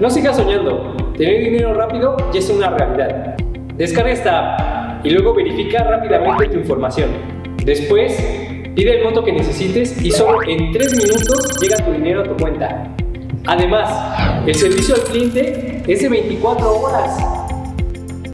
No sigas soñando. Tener dinero rápido ya es una realidad. Descarga esta app y luego verifica rápidamente tu información. Después, pide el monto que necesites y solo en 3 minutos llega tu dinero a tu cuenta. Además, el servicio al cliente es de 24 horas